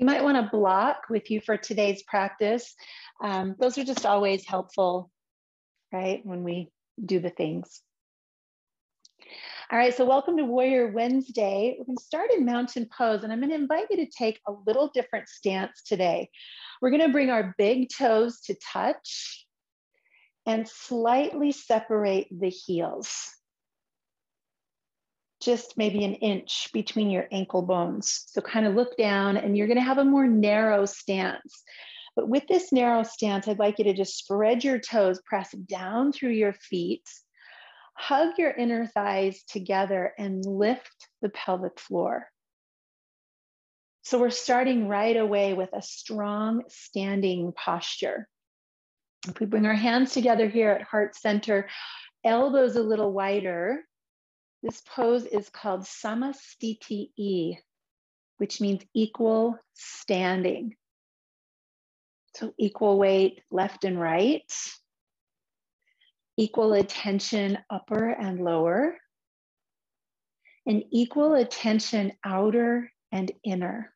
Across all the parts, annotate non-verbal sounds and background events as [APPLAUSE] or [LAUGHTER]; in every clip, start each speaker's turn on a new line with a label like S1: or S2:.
S1: You might want to block with you for today's practice. Um, those are just always helpful, right? When we do the things. All right, so welcome to Warrior Wednesday. We're going to start in mountain pose, and I'm going to invite you to take a little different stance today. We're going to bring our big toes to touch and slightly separate the heels. Just maybe an inch between your ankle bones. So kind of look down, and you're going to have a more narrow stance. But with this narrow stance, I'd like you to just spread your toes, press down through your feet Hug your inner thighs together and lift the pelvic floor. So we're starting right away with a strong standing posture. If we bring our hands together here at heart center, elbows a little wider, this pose is called Samasthiti, which means equal standing. So equal weight left and right equal attention upper and lower, and equal attention outer and inner.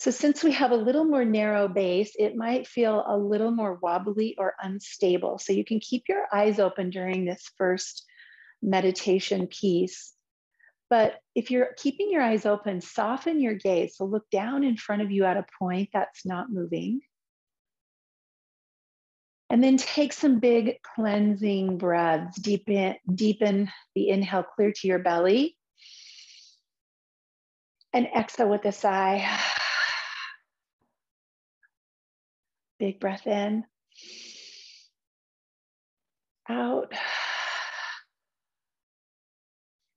S1: So since we have a little more narrow base, it might feel a little more wobbly or unstable. So you can keep your eyes open during this first meditation piece. But if you're keeping your eyes open, soften your gaze. So look down in front of you at a point that's not moving. And then take some big cleansing breaths. Deepen, deepen the inhale clear to your belly. And exhale with a sigh. [SIGHS] Big breath in. Out.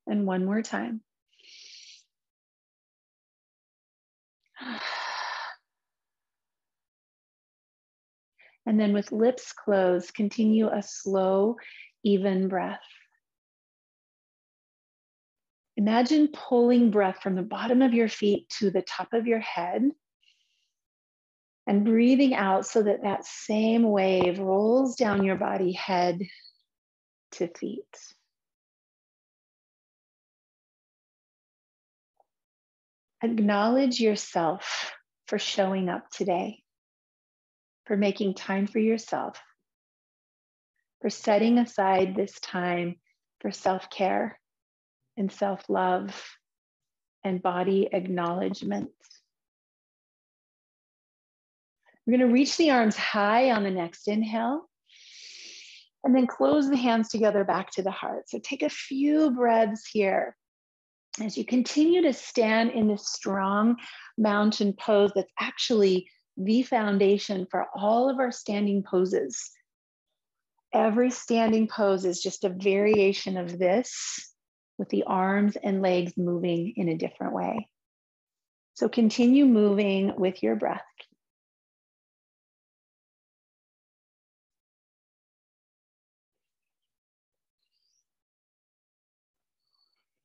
S1: And one more time. And then with lips closed, continue a slow, even breath. Imagine pulling breath from the bottom of your feet to the top of your head and breathing out so that that same wave rolls down your body, head to feet. Acknowledge yourself for showing up today for making time for yourself, for setting aside this time for self care and self love and body acknowledgement. We're going to reach the arms high on the next inhale and then close the hands together back to the heart. So take a few breaths here as you continue to stand in this strong mountain pose that's actually the foundation for all of our standing poses. Every standing pose is just a variation of this with the arms and legs moving in a different way. So continue moving with your breath.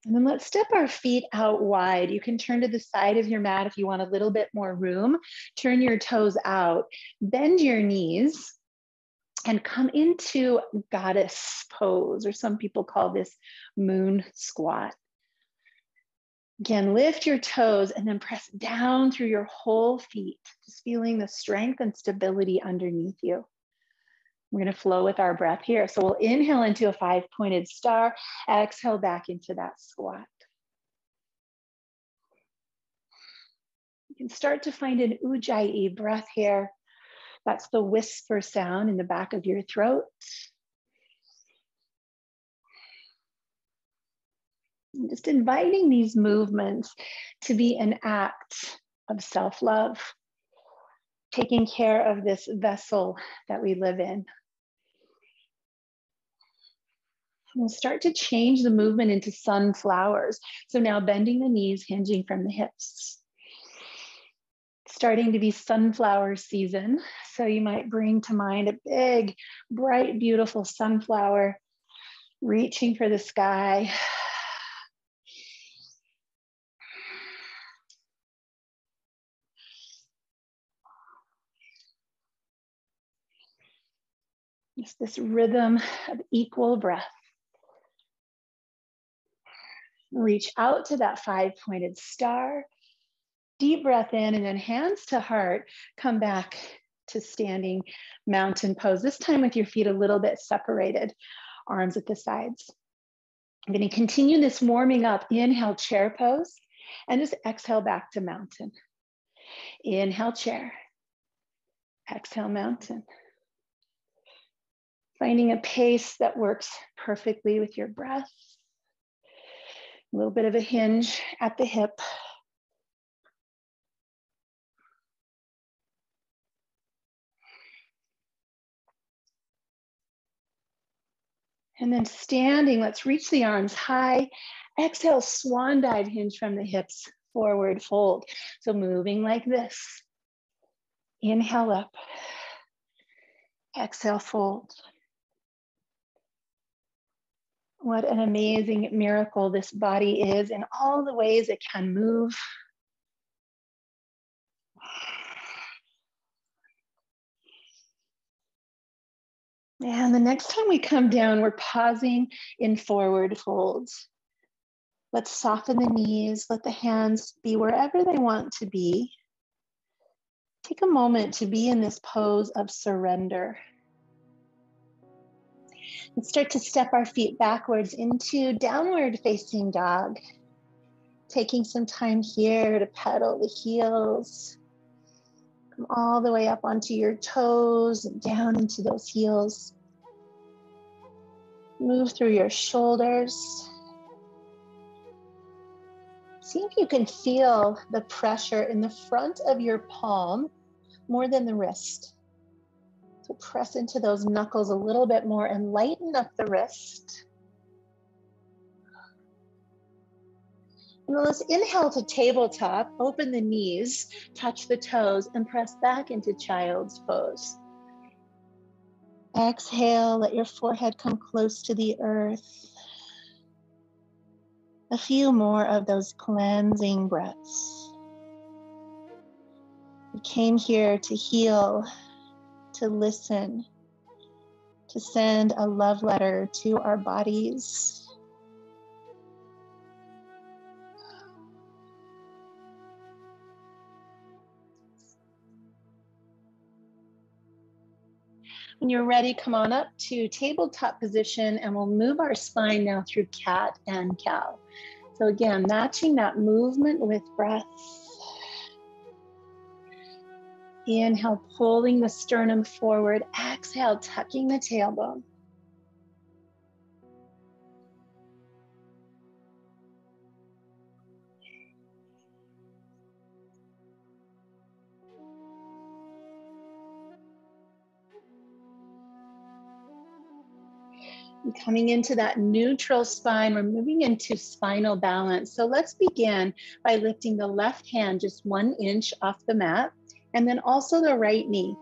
S1: And then let's step our feet out wide. You can turn to the side of your mat if you want a little bit more room. Turn your toes out, bend your knees, and come into goddess pose, or some people call this moon squat. Again, lift your toes and then press down through your whole feet, just feeling the strength and stability underneath you. We're going to flow with our breath here. So we'll inhale into a five pointed star, exhale back into that squat. You can start to find an ujjayi breath here. That's the whisper sound in the back of your throat. just inviting these movements to be an act of self love, taking care of this vessel that we live in. We'll start to change the movement into sunflowers. So now bending the knees, hinging from the hips. Starting to be sunflower season. So you might bring to mind a big, bright, beautiful sunflower reaching for the sky. Just this rhythm of equal breath. Reach out to that five pointed star. Deep breath in and then hands to heart, come back to standing mountain pose. This time with your feet a little bit separated, arms at the sides. I'm going to continue this warming up. Inhale, chair pose, and just exhale back to mountain. Inhale, chair. Exhale, mountain. Finding a pace that works perfectly with your breath. A little bit of a hinge at the hip. And then standing, let's reach the arms high. Exhale, swan dive, hinge from the hips, forward fold. So moving like this. Inhale up. Exhale, fold. What an amazing miracle this body is in all the ways it can move. And the next time we come down, we're pausing in forward folds. Let's soften the knees, let the hands be wherever they want to be. Take a moment to be in this pose of surrender. And start to step our feet backwards into downward facing dog. Taking some time here to pedal the heels. Come all the way up onto your toes and down into those heels. Move through your shoulders. See if you can feel the pressure in the front of your palm more than the wrist. Press into those knuckles a little bit more and lighten up the wrist. And let's inhale to tabletop, open the knees, touch the toes, and press back into child's pose. Exhale, let your forehead come close to the earth. A few more of those cleansing breaths. We came here to heal, to listen, to send a love letter to our bodies. When you're ready, come on up to tabletop position and we'll move our spine now through cat and cow. So again, matching that movement with breath. Inhale, pulling the sternum forward. Exhale, tucking the tailbone. coming into that neutral spine, we're moving into spinal balance. So let's begin by lifting the left hand just one inch off the mat and then also the right knee.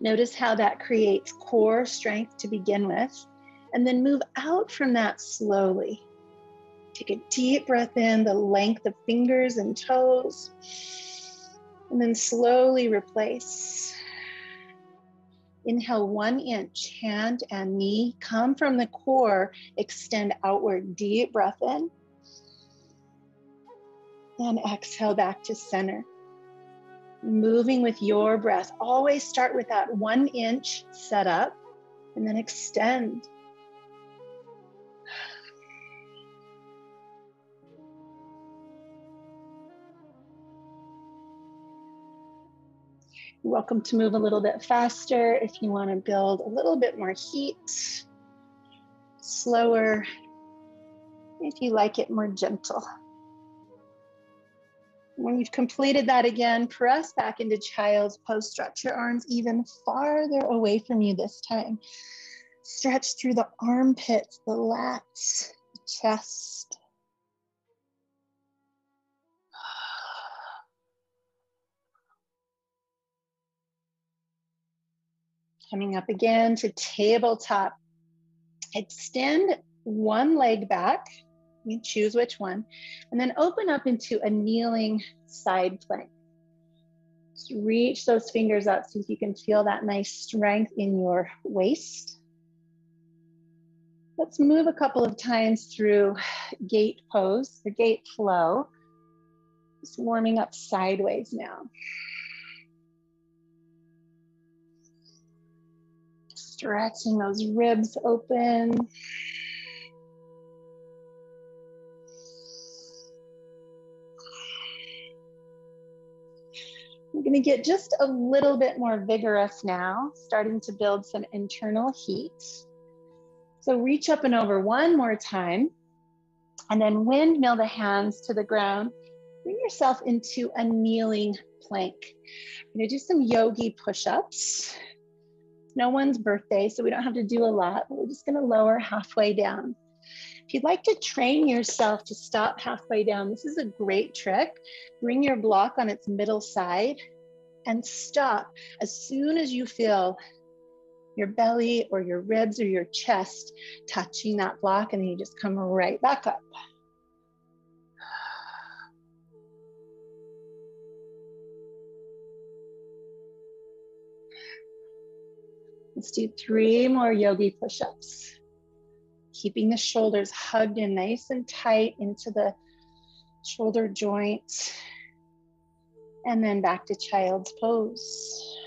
S1: Notice how that creates core strength to begin with, and then move out from that slowly. Take a deep breath in, the length of fingers and toes, and then slowly replace. Inhale one inch, hand and knee. Come from the core, extend outward. Deep breath in. And exhale back to center. Moving with your breath. Always start with that one inch set up and then extend. Welcome to move a little bit faster if you want to build a little bit more heat, slower, if you like it more gentle. When you've completed that again, press back into child's pose. Stretch your arms even farther away from you this time. Stretch through the armpits, the lats, the chest. Coming up again to tabletop. Extend one leg back. You choose which one. And then open up into a kneeling side plank. Just reach those fingers up so you can feel that nice strength in your waist. Let's move a couple of times through gate pose, the gate flow. Just warming up sideways now. Stretching those ribs open. We're going to get just a little bit more vigorous now, starting to build some internal heat. So reach up and over one more time, and then windmill the hands to the ground. Bring yourself into a kneeling plank. We're going to do some yogi push-ups. It's no one's birthday, so we don't have to do a lot. We're just going to lower halfway down. If you'd like to train yourself to stop halfway down, this is a great trick. Bring your block on its middle side and stop as soon as you feel your belly or your ribs or your chest touching that block, and then you just come right back up. Let's do three more yogi push-ups keeping the shoulders hugged in nice and tight into the shoulder joints. And then back to child's pose.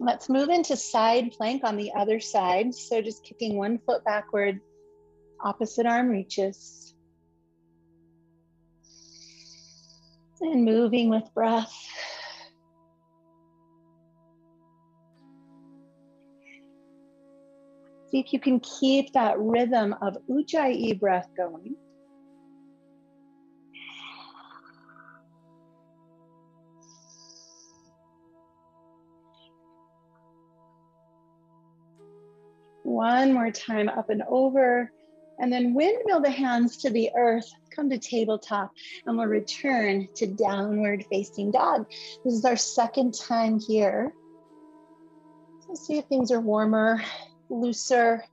S1: Let's move into side plank on the other side. So just kicking one foot backward, opposite arm reaches. And moving with breath. See if you can keep that rhythm of Ujjayi breath going. One more time up and over. And then windmill the hands to the earth, come to tabletop, and we'll return to downward facing dog. This is our second time here. Let's see if things are warmer looser,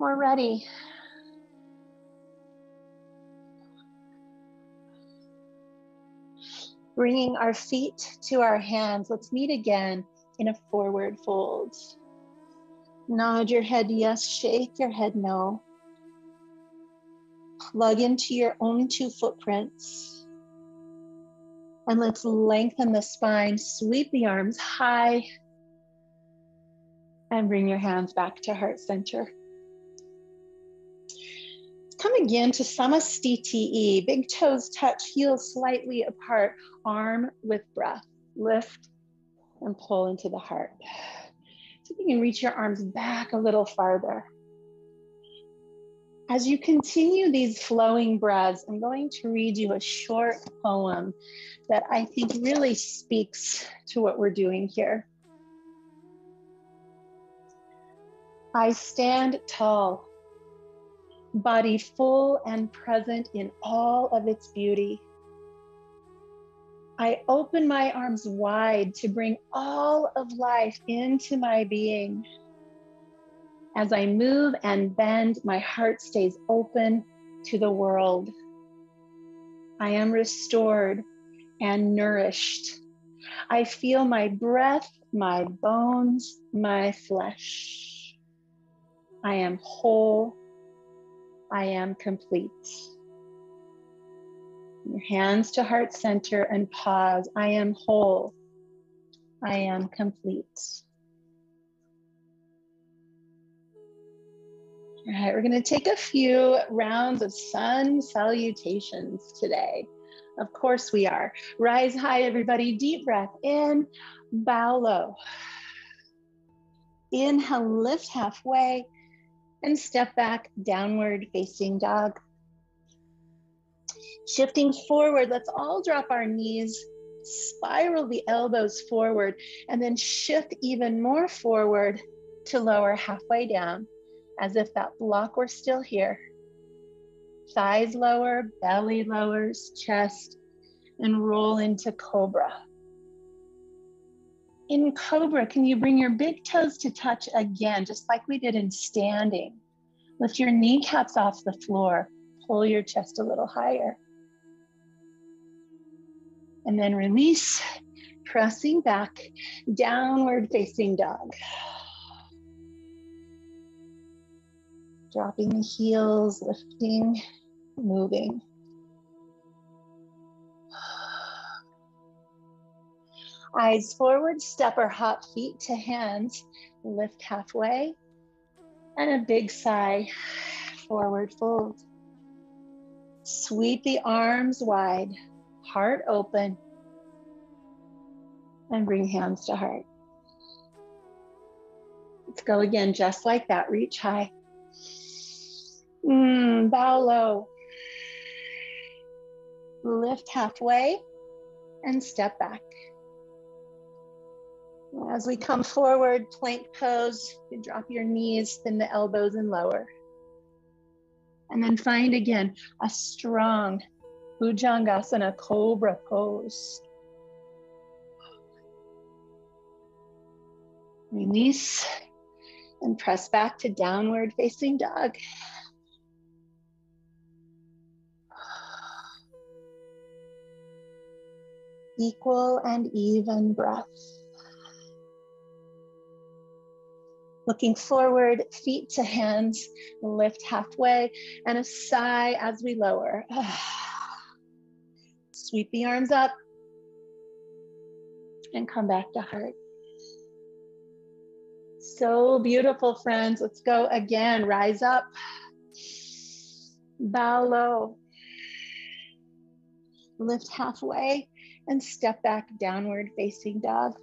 S1: more ready. Bringing our feet to our hands. Let's meet again in a forward fold. Nod your head yes, shake your head no. Plug into your own two footprints. And let's lengthen the spine, sweep the arms high and bring your hands back to heart center. Come again to Samasthiti. Big toes touch, heels slightly apart, arm with breath. Lift and pull into the heart. So you can reach your arms back a little farther. As you continue these flowing breaths, I'm going to read you a short poem that I think really speaks to what we're doing here. I stand tall, body full and present in all of its beauty. I open my arms wide to bring all of life into my being. As I move and bend, my heart stays open to the world. I am restored and nourished. I feel my breath, my bones, my flesh. I am whole. I am complete. Your hands to heart center and pause. I am whole. I am complete. All right, we're going to take a few rounds of sun salutations today. Of course, we are. Rise high, everybody. Deep breath in, bow low. Inhale, lift halfway and step back, downward facing dog. Shifting forward, let's all drop our knees, spiral the elbows forward, and then shift even more forward to lower halfway down, as if that block were still here. Thighs lower, belly lowers, chest, and roll into cobra. In Cobra, can you bring your big toes to touch again, just like we did in standing? Lift your kneecaps off the floor, pull your chest a little higher. And then release, pressing back, downward facing dog. Dropping the heels, lifting, moving. Eyes forward, step or hop feet to hands, lift halfway, and a big sigh, forward fold. Sweep the arms wide, heart open, and bring hands to heart. Let's go again, just like that. Reach high. Mm, bow low. Lift halfway and step back. As we come forward, plank pose, you drop your knees, thin the elbows and lower. And then find again a strong Bhujangasana cobra pose. Release and press back to downward facing dog. Equal and even breath. Looking forward, feet to hands, lift halfway, and a sigh as we lower. [SIGHS] Ah. Sweep the arms up and come back to heart. So beautiful, friends. Let's go again. Rise up, bow low, lift halfway, and step back downward facing dog.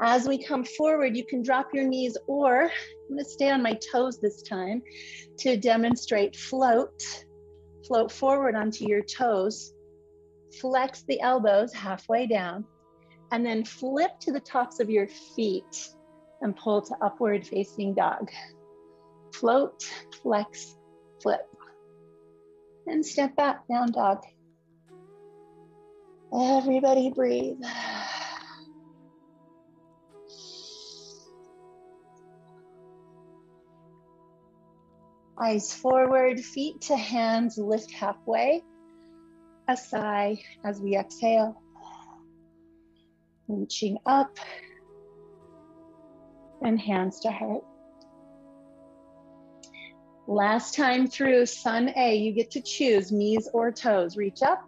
S1: As we come forward, you can drop your knees or I'm gonna stay on my toes this time to demonstrate float. Float forward onto your toes. Flex the elbows halfway down and then flip to the tops of your feet and pull to upward facing dog. Float, flex, flip. And step back, down dog. Everybody breathe. Eyes forward, feet to hands, lift halfway. A sigh as we exhale. Reaching up and hands to heart. Last time through Sun A, you get to choose knees or toes. Reach up,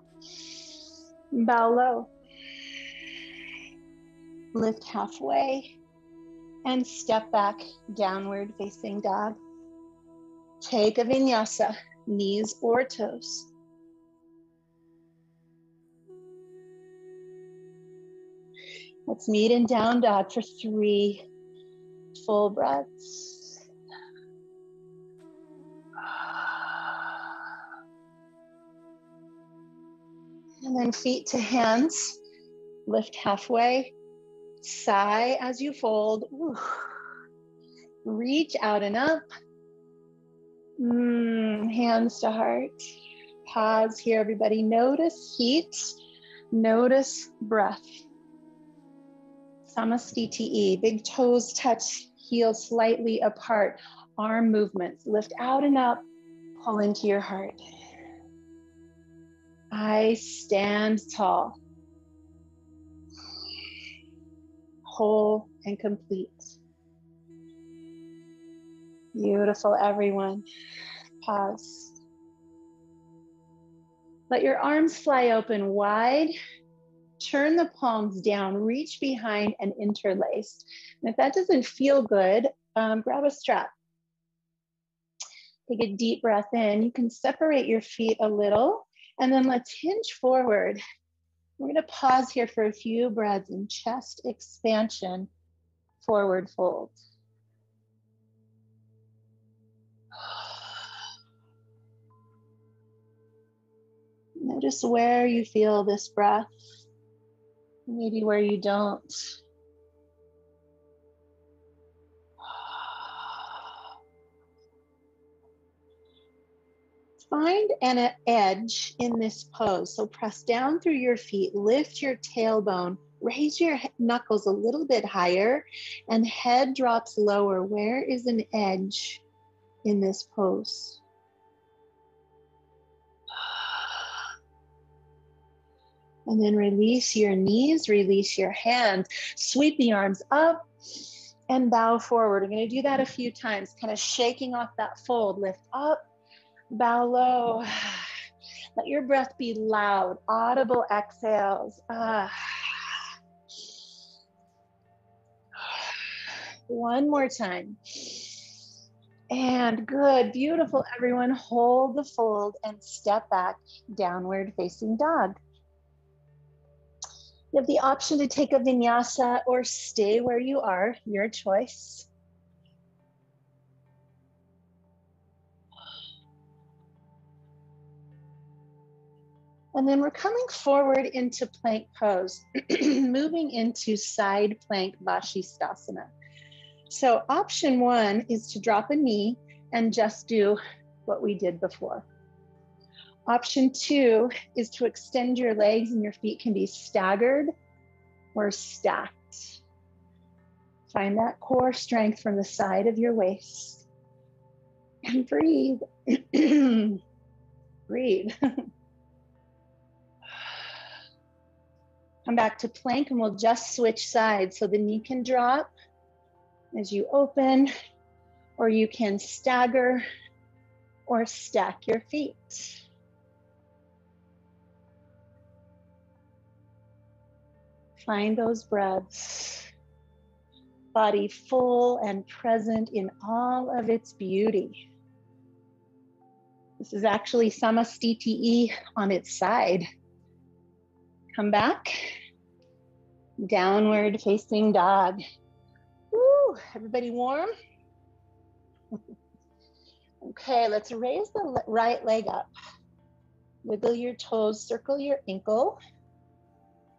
S1: bow low, lift halfway, and step back, downward facing dog. Take a vinyasa, knees or toes. Let's meet in down dog for three full breaths. And then feet to hands, lift halfway, sigh as you fold. Ooh. Reach out and up. Mm, hands to heart. Pause here, everybody. Notice heat, notice breath. Samasthiti, big toes touch, heels slightly apart, arm movements. Lift out and up, pull into your heart. I stand tall, whole and complete. Beautiful, everyone. Pause. Let your arms fly open wide. Turn the palms down, reach behind and interlace. And if that doesn't feel good, um, grab a strap. Take a deep breath in. You can separate your feet a little and then let's hinge forward. We're gonna pause here for a few breaths in chest expansion, forward fold. Notice where you feel this breath, maybe where you don't. Find an edge in this pose. So press down through your feet, lift your tailbone, raise your knuckles a little bit higher, and head drops lower. Where is an edge in this pose? And then release your knees, release your hands, sweep the arms up and bow forward. We're going to do that a few times, kind of shaking off that fold. Lift up, bow low. [SIGHS] Let your breath be loud, audible exhales. Ah. [SIGHS] One more time. And good, beautiful, everyone. Hold the fold and step back, downward facing dog. You have the option to take a vinyasa or stay where you are, your choice. And then we're coming forward into plank pose, [CLEARS THROAT] moving into side plank Vashisthasana. So option one is to drop a knee and just do what we did before. Option two is to extend your legs and your feet can be staggered or stacked. Find that core strength from the side of your waist and breathe. [CLEARS THROAT] breathe. [SIGHS] Come back to plank and we'll just switch sides. So the knee can drop as you open, or you can stagger or stack your feet. Find those breaths. Body full and present in all of its beauty. This is actually Samasthiti on its side. Come back. Downward facing dog. Woo, everybody warm? [LAUGHS] okay, let's raise the right leg up. Wiggle your toes, circle your ankle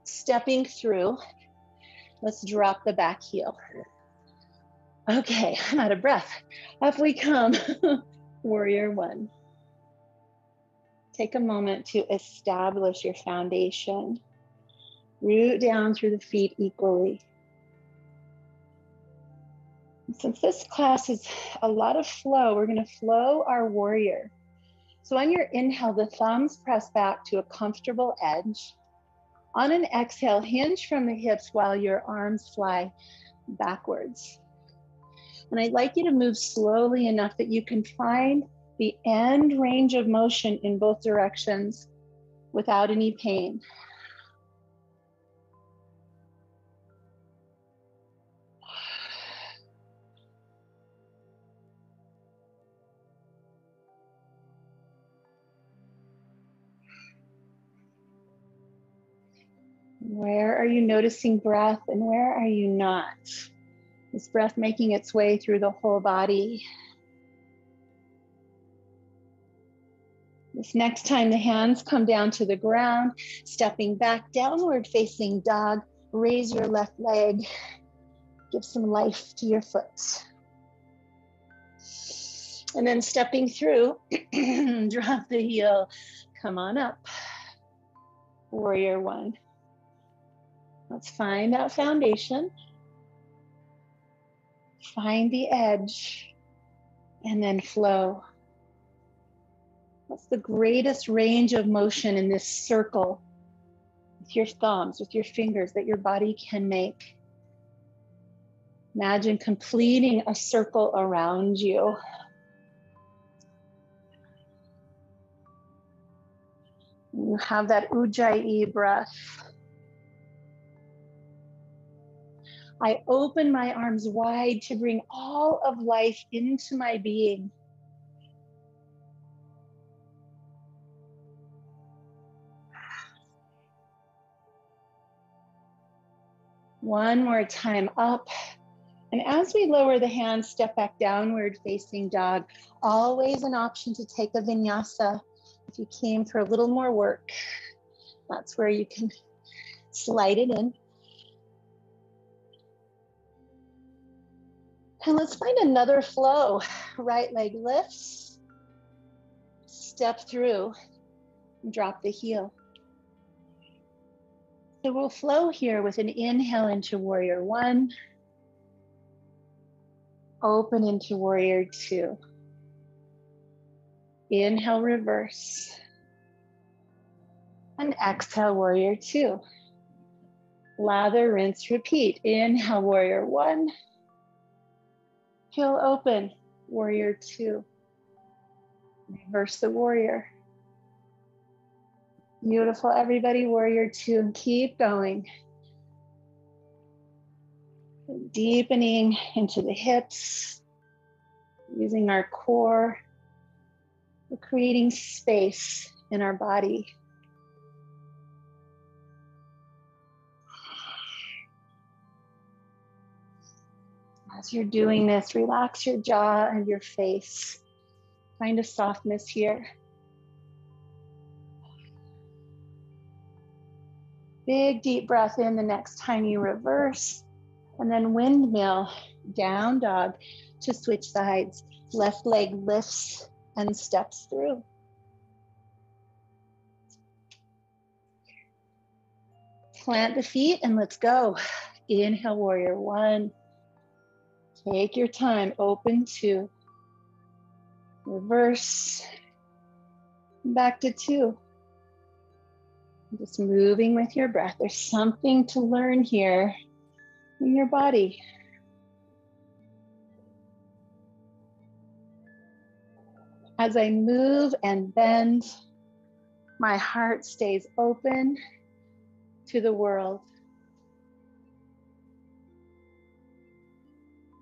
S1: stepping through. Let's drop the back heel. Okay, I'm out of breath. Up we come. [LAUGHS] Warrior one. Take a moment to establish your foundation. Root down through the feet equally. Since this class is a lot of flow, we're going to flow our warrior. So on your inhale, the thumbs press back to a comfortable edge. On an exhale, hinge from the hips while your arms fly backwards. And I'd like you to move slowly enough that you can find the end range of motion in both directions without any pain. Where are you noticing breath and where are you not? Is breath making its way through the whole body? This next time the hands come down to the ground, stepping back, downward facing dog, raise your left leg, give some life to your foot. And then stepping through, [CLEARS THROAT] drop the heel, come on up. Warrior one. Let's find that foundation. Find the edge and then flow. What's the greatest range of motion in this circle with your thumbs, with your fingers that your body can make? Imagine completing a circle around you. You have that ujjayi breath. I open my arms wide to bring all of life into my being. One more time up. And as we lower the hands, step back downward facing dog. Always an option to take a vinyasa if you came for a little more work. That's where you can slide it in. And let's find another flow. Right leg lifts, step through, drop the heel. So we'll flow here with an inhale into warrior one, open into warrior two. Inhale, reverse. And exhale, warrior two. Lather, rinse, repeat. Inhale, warrior one Feel open, warrior two. Reverse the warrior. Beautiful, everybody, warrior two, keep going. Deepening into the hips, using our core. We're creating space in our body. As you're doing this, relax your jaw and your face. Find a softness here. Big deep breath in the next time you reverse, and then windmill, down dog to switch sides. Left leg lifts and steps through. Plant the feet and let's go. Inhale, warrior one. Take your time, open two. Reverse. Back to two. Just moving with your breath. There's something to learn here in your body. As I move and bend, my heart stays open to the world.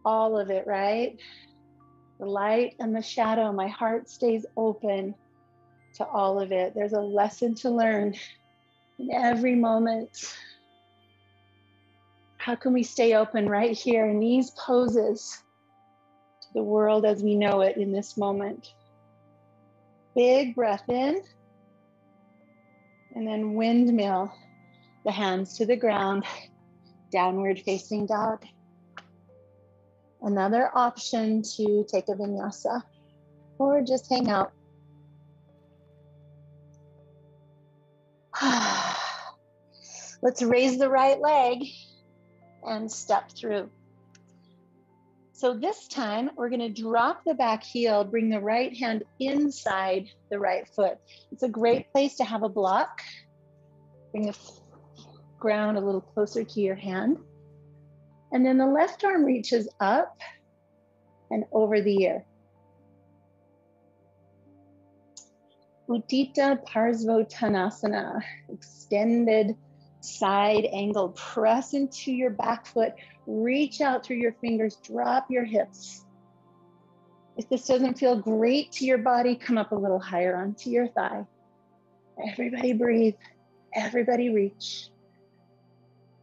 S1: All of it, right? The light and the shadow, my heart stays open to all of it. There's a lesson to learn in every moment. How can we stay open right here in these poses to the world as we know it in this moment? Big breath in. And then windmill the hands to the ground, downward facing dog. Another option to take a vinyasa or just hang out. [SIGHS] Let's raise the right leg and step through. So this time we're gonna drop the back heel, bring the right hand inside the right foot. It's a great place to have a block. Bring the ground a little closer to your hand. And then the left arm reaches up and over the ear. Utthita Parsvottanasana, extended side angle. Press into your back foot, reach out through your fingers, drop your hips. If this doesn't feel great to your body, come up a little higher onto your thigh. Everybody breathe, everybody reach.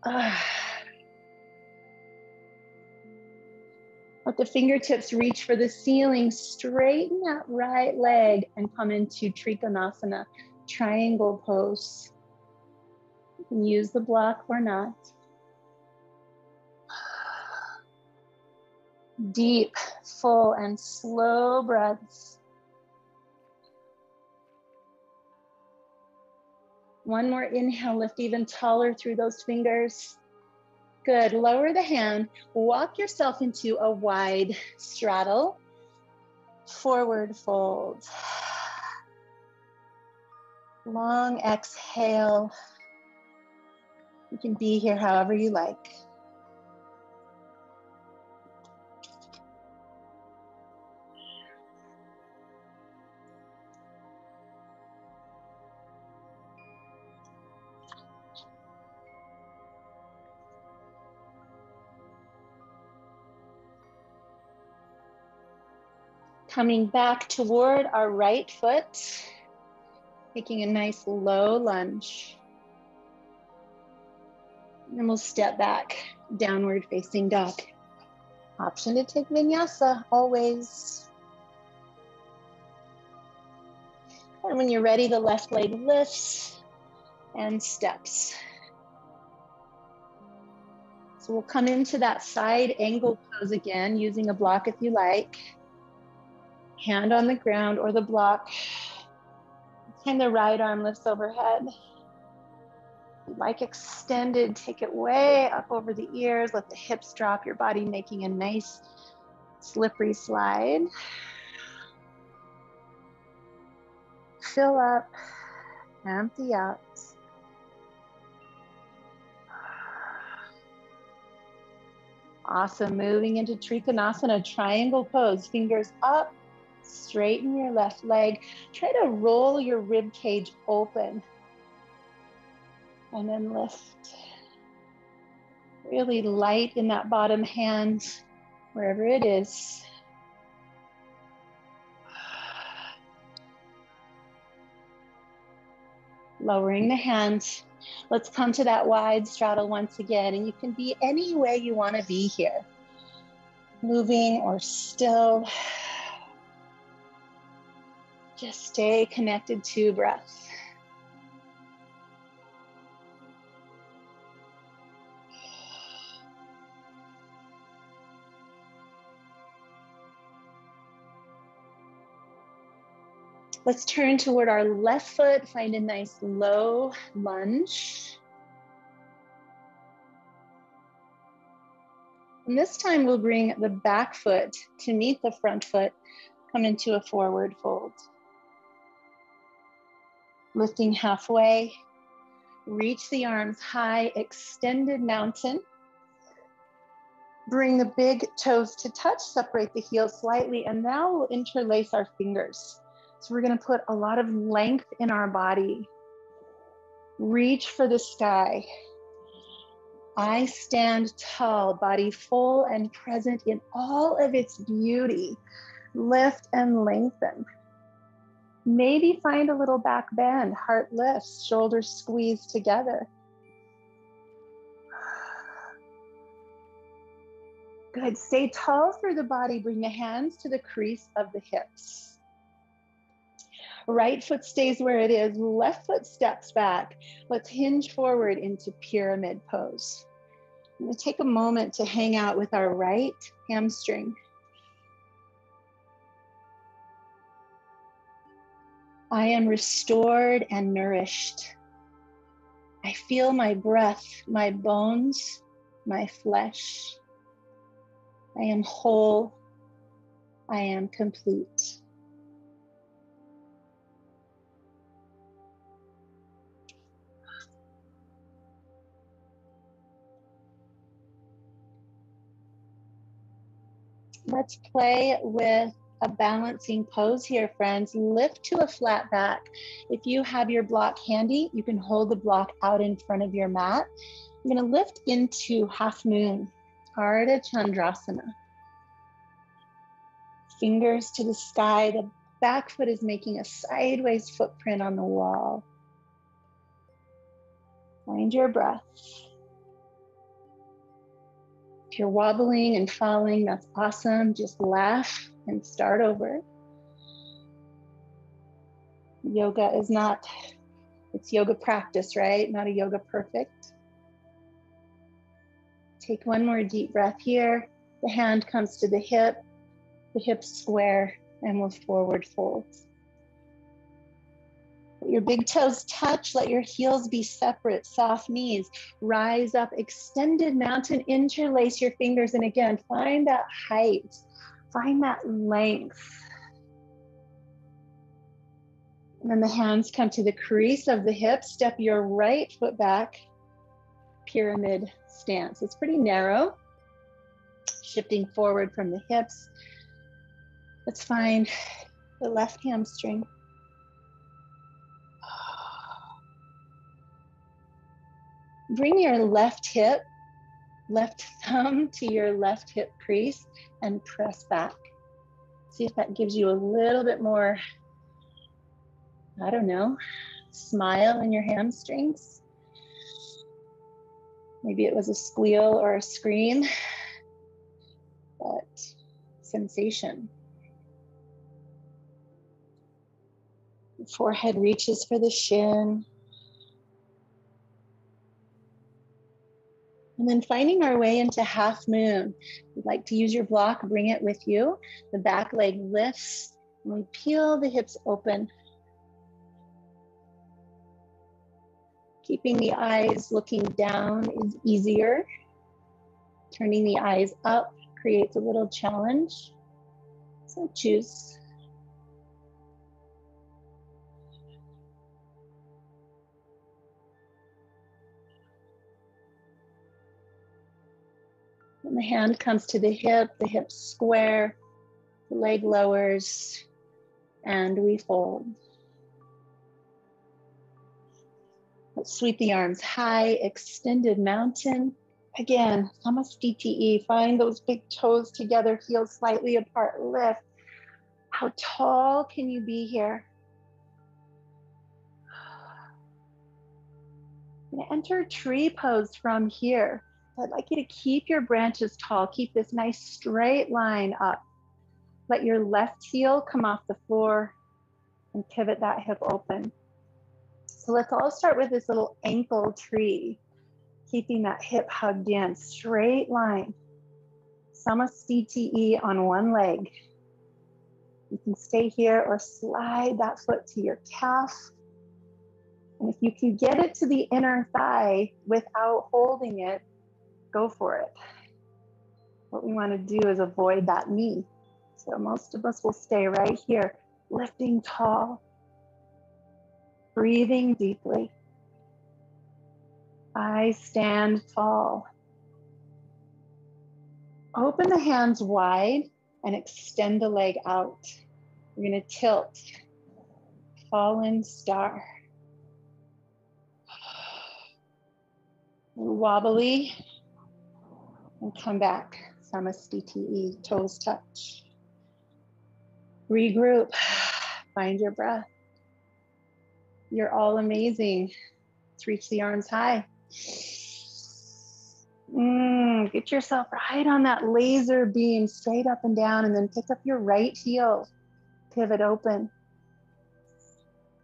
S1: Ah. Let the fingertips reach for the ceiling. Straighten that right leg and come into Trikonasana, triangle pose You can use the block or not. Deep, full, and slow breaths. One more inhale, lift even taller through those fingers. Good. Lower the hand, walk yourself into a wide straddle, forward fold. Long exhale. You can be here however you like. Coming back toward our right foot, taking a nice low lunge. And we'll step back, downward facing dog. Option to take vinyasa, always. And when you're ready, the left leg lifts and steps. So we'll come into that side angle pose again, using a block if you like. Hand on the ground or the block. And the right arm lifts overhead like extended, take it way up over the ears, let the hips drop, your body making a nice slippery slide. Fill up, empty out. Awesome. Moving into Trikonasana, triangle pose, fingers up, straighten your left leg. Try to roll your rib cage open. And then lift. Really light in that bottom hand, wherever it is. Lowering the hand. Let's come to that wide straddle once again. And you can be any way you want to be here. Moving or still. Just stay connected to breath. Let's turn toward our left foot, find a nice low lunge. And this time we'll bring the back foot to meet the front foot, come into a forward fold. Lifting halfway, reach the arms high, extended mountain. Bring the big toes to touch, separate the heels slightly, and now we'll interlace our fingers. So we're going to put a lot of length in our body. Reach for the sky. I stand tall, body full and present in all of its beauty. Lift and lengthen. Maybe find a little back bend, heart lifts, shoulders squeeze together. Good. Stay tall through the body. Bring the hands to the crease of the hips. Right foot stays where it is, left foot steps back. Let's hinge forward into pyramid pose. I'm gonna take a moment to hang out with our right hamstring. I am restored and nourished. I feel my breath, my bones, my flesh. I am whole. I am complete. Let's play with a balancing pose here, friends. Lift to a flat back. If you have your block handy, you can hold the block out in front of your mat. I'm gonna lift into half moon, Ardha Chandrasana. Fingers to the sky. The back foot is making a sideways footprint on the wall. Find your breath. If you're wobbling and falling, that's awesome. Just laugh and start over. Yoga is not, it's yoga practice, right? Not a yoga perfect. Take one more deep breath here. The hand comes to the hip, the hips square, and we'll forward fold. Let your big toes touch. Let your heels be separate. Soft knees. Rise up. Extended mountain. Interlace your fingers. And again, find that height. Find that length. And then the hands come to the crease of the hips. Step your right foot back. Pyramid stance. It's pretty narrow. Shifting forward from the hips. Let's find the left hamstring. Bring your left hip, left thumb to your left hip crease and press back. See if that gives you a little bit more, I don't know, smile in your hamstrings. Maybe it was a squeal or a scream, but sensation. The forehead reaches for the shin. And then finding our way into half moon. You'd like to use your block, bring it with you. The back leg lifts and we peel the hips open. Keeping the eyes looking down is easier. Turning the eyes up creates a little challenge. So choose. And the hand comes to the hip, the hip square, the leg lowers, and we fold. Let's sweep the arms high, extended mountain. Again, Samasthiti. Find those big toes together, heels slightly apart, lift. How tall can you be here? enter tree pose from here. I'd like you to keep your branches tall. Keep this nice straight line up. Let your left heel come off the floor and pivot that hip open. So let's all start with this little ankle tree, keeping that hip hugged in, straight line. Samasthiti on one leg. You can stay here or slide that foot to your calf. And if you can get it to the inner thigh without holding it, go for it. What we want to do is avoid that knee. So most of us will stay right here, lifting tall, breathing deeply. I stand tall. Open the hands wide and extend the leg out. We're going to tilt, fallen star. Wobbly, and come back. Samasthiti, toes touch. Regroup, [SIGHS] find your breath. You're all amazing. Let's reach the arms high. Mm, get yourself right on that laser beam, straight up and down, and then pick up your right heel. Pivot open.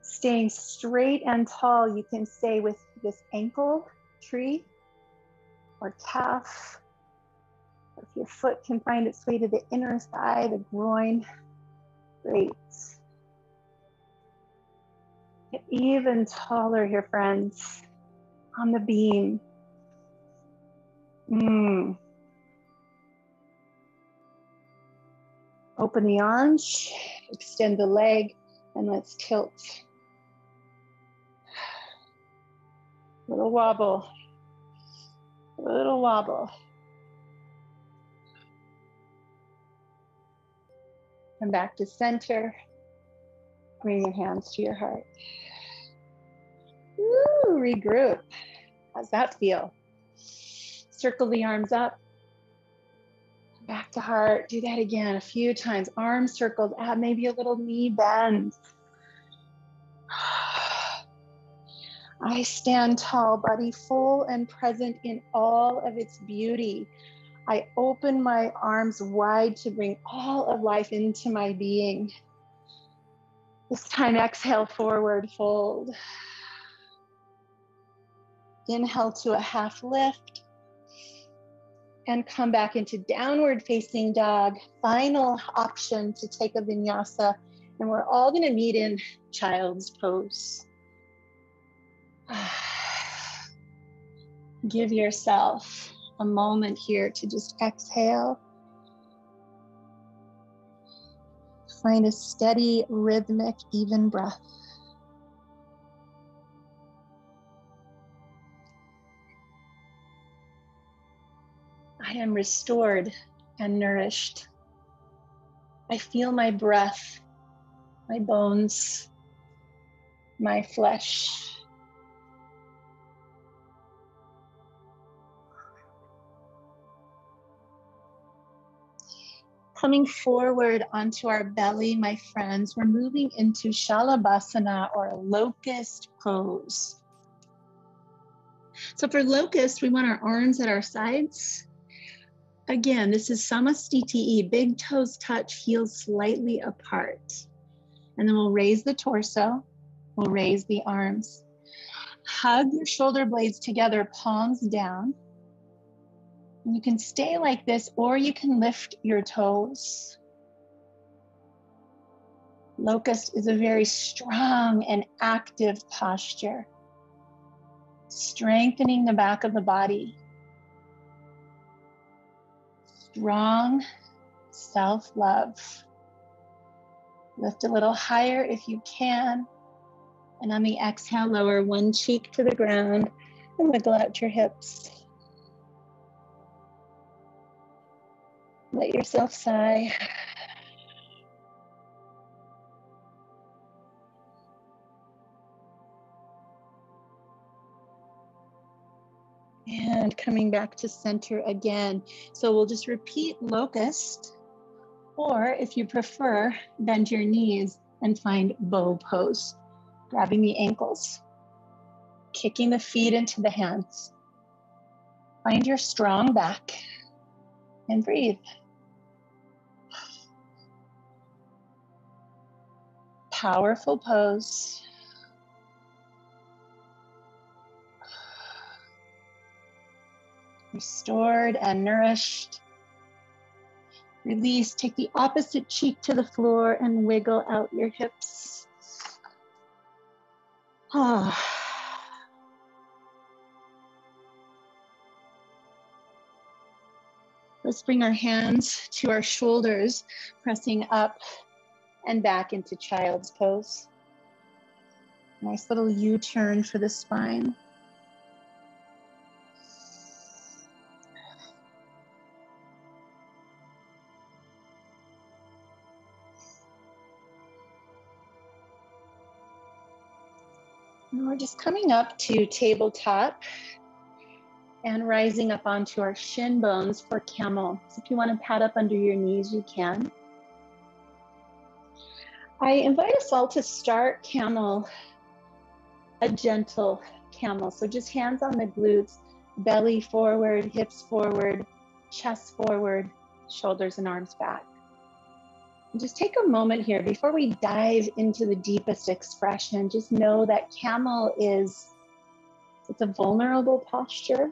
S1: Staying straight and tall, you can stay with this ankle tree or calf if your foot can find its way to the inner thigh, the groin, great. Get even taller here, friends, on the beam. Mm. Open the arms, extend the leg, and let's tilt. Little wobble, little wobble. Come back to center. Bring your hands to your heart. Regroup. How's that feel? Circle the arms up. Back to heart. Do that again a few times. Arms circled. Add maybe a little knee bend. I stand tall, body full and present in all of its beauty. I open my arms wide to bring all of life into my being. This time, exhale, forward fold. Inhale to a half lift and come back into downward facing dog. Final option to take a vinyasa. And we're all going to meet in child's pose. [SIGHS] Give yourself a moment here to just exhale. Find a steady, rhythmic, even breath. I am restored and nourished. I feel my breath, my bones, my flesh. Coming forward onto our belly, my friends, we're moving into Shalabhasana or locust pose. So for locust, we want our arms at our sides. Again, this is Samasthiti, big toes touch, heels slightly apart. And then we'll raise the torso, we'll raise the arms. Hug your shoulder blades together, palms down. You can stay like this, or you can lift your toes. Locust is a very strong and active posture, strengthening the back of the body. Strong self love. Lift a little higher if you can. And on the exhale, lower one cheek to the ground and wiggle out your hips. Let yourself sigh. And coming back to center again. So we'll just repeat locust, or if you prefer, bend your knees and find bow pose, grabbing the ankles, kicking the feet into the hands. Find your strong back and breathe. Powerful pose. restored and nourished. Release, take the opposite cheek to the floor and wiggle out your hips. Ah. Let's bring our hands to our shoulders, pressing up and back into child's pose. Nice little U-turn for the spine. And we're just coming up to tabletop and rising up onto our shin bones for camel. So if you want to pat up under your knees, you can. I invite us all to start camel, a gentle camel. So just hands on the glutes, belly forward, hips forward, chest forward, shoulders and arms back just take a moment here before we dive into the deepest expression. Just know that camel is it's a vulnerable posture.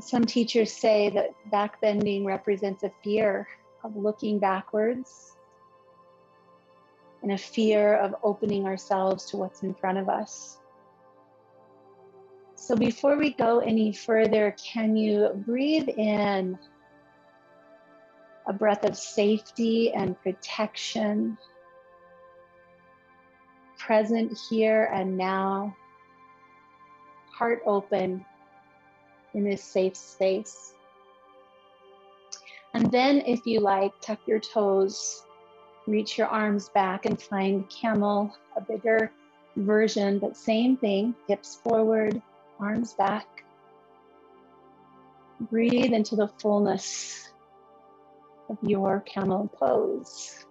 S1: Some teachers say that back bending represents a fear of looking backwards and a fear of opening ourselves to what's in front of us. So before we go any further, can you breathe in a breath of safety and protection, present here and now, heart open in this safe space. And then, if you like, tuck your toes, reach your arms back, and find camel, a bigger version, but same thing hips forward, arms back. Breathe into the fullness of your camel pose.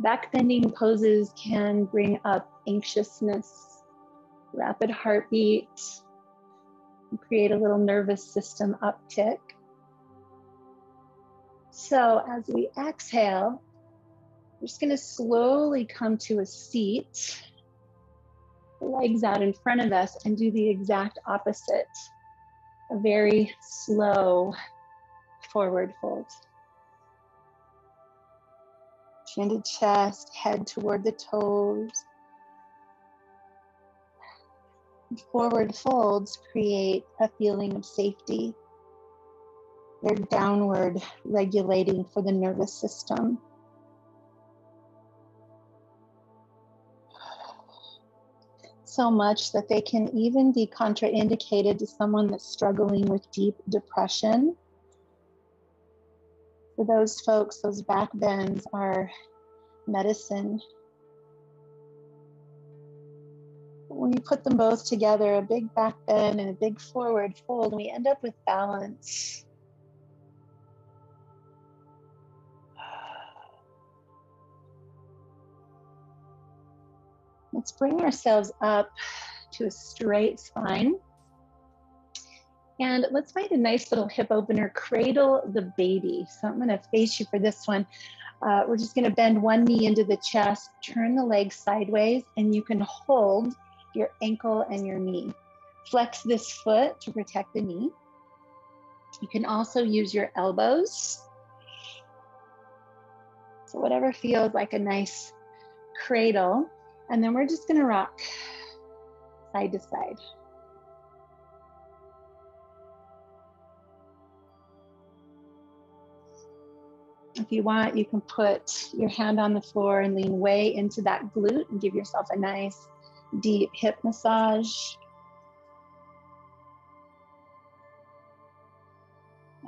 S1: Backbending poses can bring up anxiousness, rapid heartbeat, create a little nervous system uptick. So as we exhale, we're just going to slowly come to a seat legs out in front of us and do the exact opposite. A very slow forward fold. Chin to chest, head toward the toes. Forward folds create a feeling of safety. They're downward regulating for the nervous system. so much that they can even be contraindicated to someone that's struggling with deep depression. For those folks, those back bends are medicine. When you put them both together, a big back bend and a big forward fold, and we end up with balance. Let's bring ourselves up to a straight spine. And let's find a nice little hip opener, cradle the baby. So I'm gonna face you for this one. Uh, we're just gonna bend one knee into the chest, turn the leg sideways, and you can hold your ankle and your knee. Flex this foot to protect the knee. You can also use your elbows. So whatever feels like a nice cradle. And then we're just gonna rock side to side. If you want, you can put your hand on the floor and lean way into that glute and give yourself a nice deep hip massage.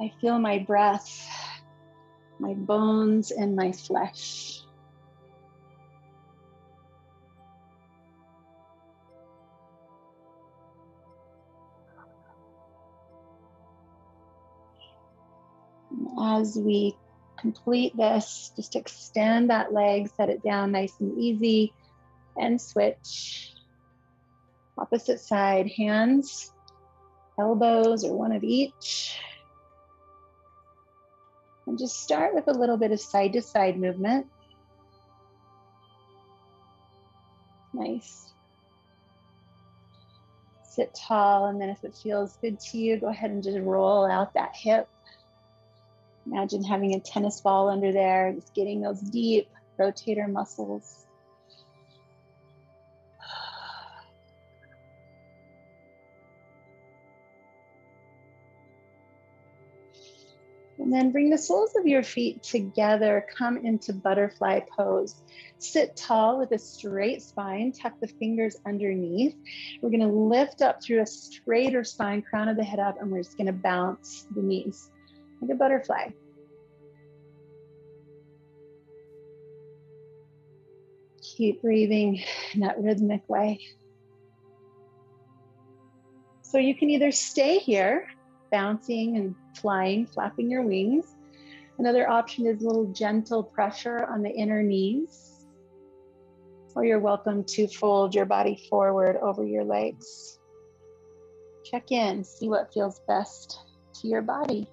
S1: I feel my breath, my bones, and my flesh. As we complete this, just extend that leg, set it down nice and easy, and switch. Opposite side, hands, elbows, or one of each. And just start with a little bit of side to side movement. Nice. Sit tall, and then if it feels good to you, go ahead and just roll out that hip. Imagine having a tennis ball under there, just getting those deep rotator muscles. And then bring the soles of your feet together, come into butterfly pose. Sit tall with a straight spine, tuck the fingers underneath. We're gonna lift up through a straighter spine, crown of the head up, and we're just gonna bounce the knees like a butterfly. Keep breathing in that rhythmic way. So you can either stay here, bouncing and flying, flapping your wings. Another option is a little gentle pressure on the inner knees. Or you're welcome to fold your body forward over your legs. Check in, see what feels best to your body.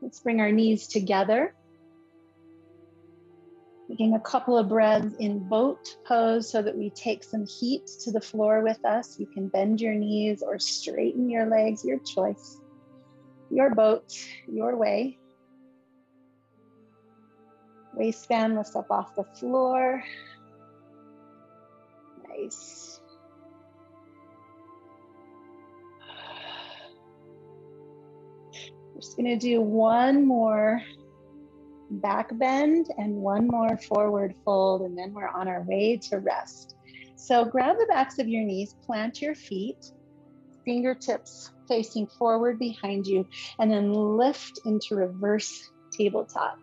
S1: Let's bring our knees together. Taking a couple of breaths in boat pose so that we take some heat to the floor with us. You can bend your knees or straighten your legs, your choice. Your boat, your way. Waistband lifts up off the floor. Nice. We're just gonna do one more back bend and one more forward fold, and then we're on our way to rest. So grab the backs of your knees, plant your feet, fingertips facing forward behind you, and then lift into reverse tabletop.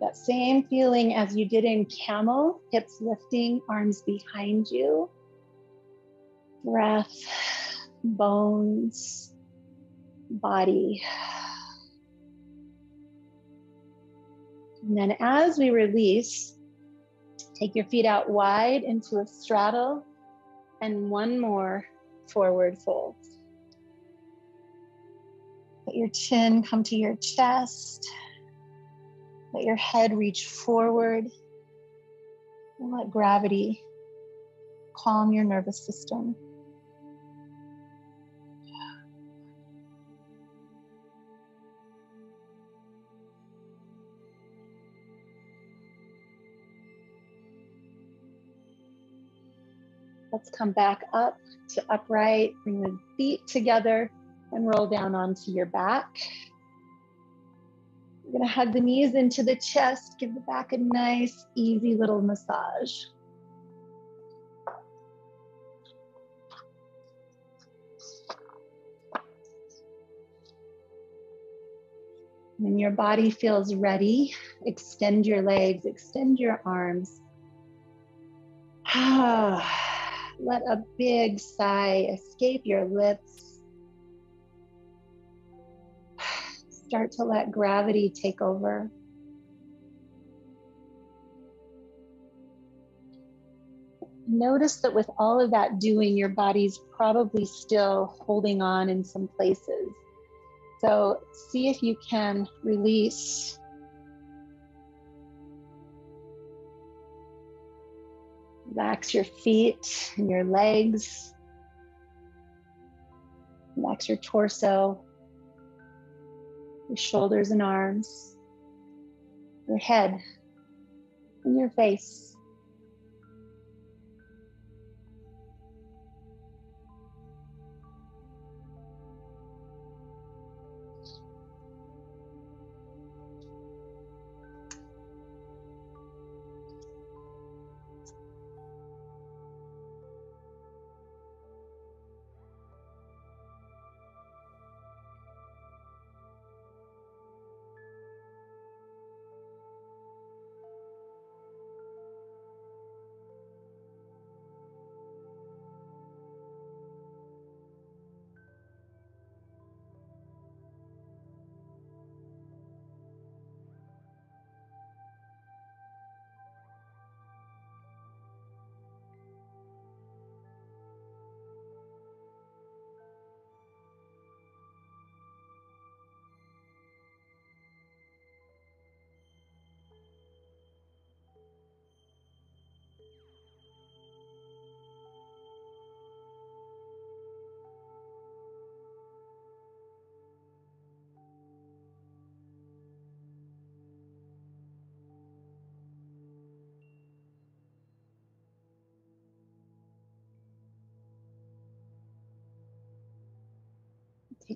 S1: That same feeling as you did in camel, hips lifting, arms behind you. Breath, bones, body. And then as we release, take your feet out wide into a straddle and one more forward fold. Let your chin come to your chest. Let your head reach forward. And let gravity calm your nervous system. Let's come back up to upright, bring the feet together and roll down onto your back. We're gonna hug the knees into the chest, give the back a nice, easy little massage. When your body feels ready, extend your legs, extend your arms. [SIGHS] Ah. Let a big sigh escape your lips. [SIGHS] Start to let gravity take over. Notice that with all of that doing, your body's probably still holding on in some places. So see if you can release Relax your feet and your legs. Relax your torso, your shoulders and arms, your head, and your face.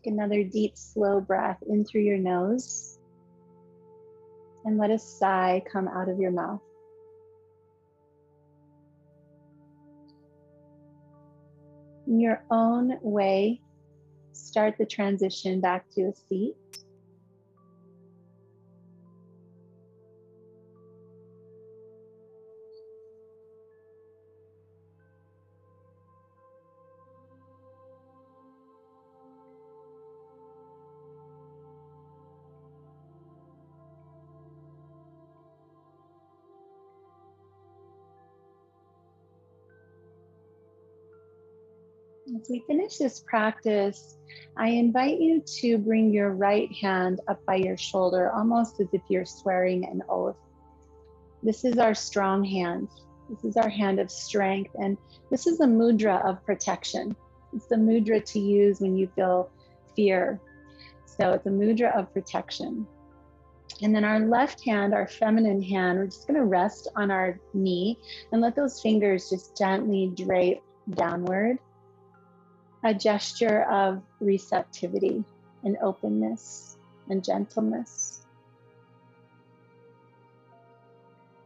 S1: Take another deep, slow breath in through your nose and let a sigh come out of your mouth. In your own way, start the transition back to a seat. We finish this practice, I invite you to bring your right hand up by your shoulder, almost as if you're swearing an oath. This is our strong hand. This is our hand of strength. And this is a mudra of protection. It's the mudra to use when you feel fear. So it's a mudra of protection. And then our left hand, our feminine hand, we're just going to rest on our knee and let those fingers just gently drape downward a gesture of receptivity and openness and gentleness.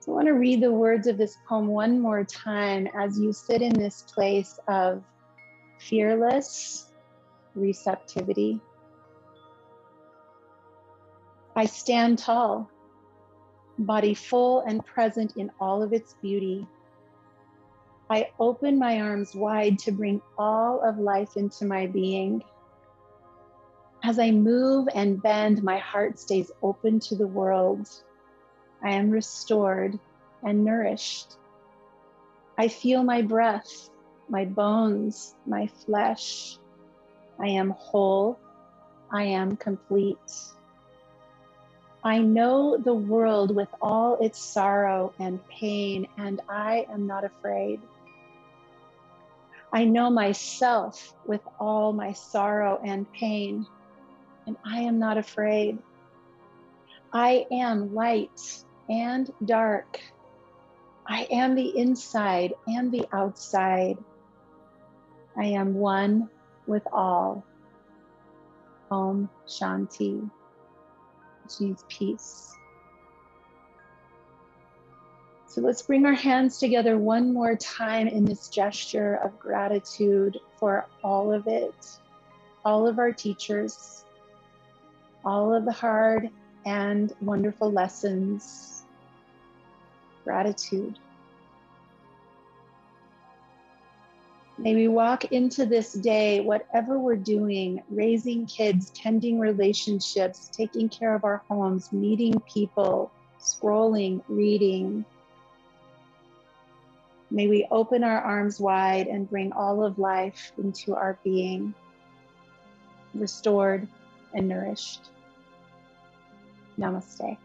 S1: So I want to read the words of this poem one more time as you sit in this place of fearless receptivity. I stand tall, body full and present in all of its beauty. I open my arms wide to bring all of life into my being. As I move and bend, my heart stays open to the world. I am restored and nourished. I feel my breath, my bones, my flesh. I am whole. I am complete. I know the world with all its sorrow and pain, and I am not afraid. I know myself with all my sorrow and pain, and I am not afraid. I am light and dark. I am the inside and the outside. I am one with all. Om Shanti, which means peace. So let's bring our hands together one more time in this gesture of gratitude for all of it, all of our teachers, all of the hard and wonderful lessons. Gratitude. May we walk into this day, whatever we're doing, raising kids, tending relationships, taking care of our homes, meeting people, scrolling, reading, May we open our arms wide and bring all of life into our being, restored and nourished. Namaste.